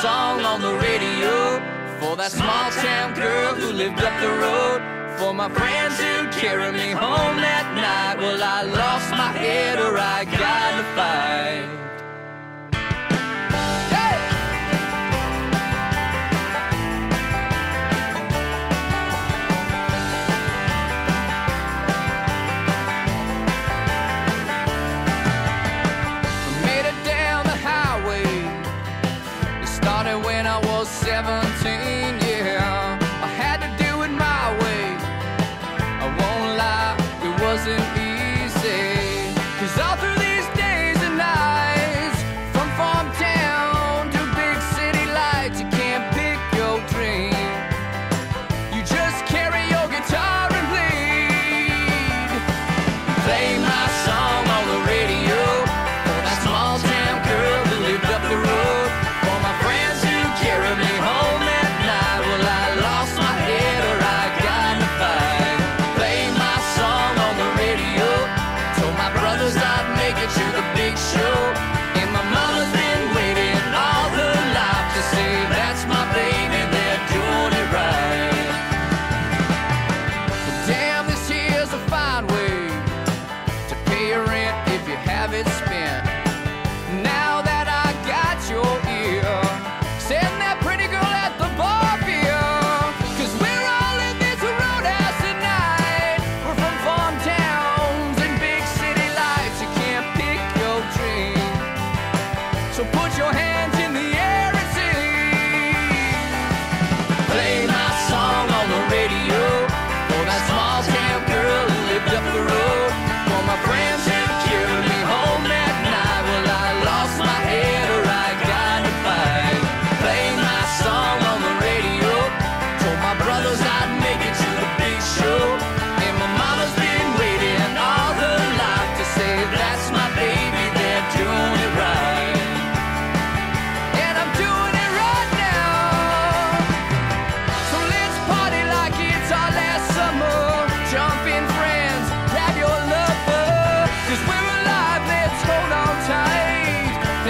song on the radio for that small town girl who lived up the road. For my friends who carried me home that night. Well, I lost my head or I got in a fight. seven.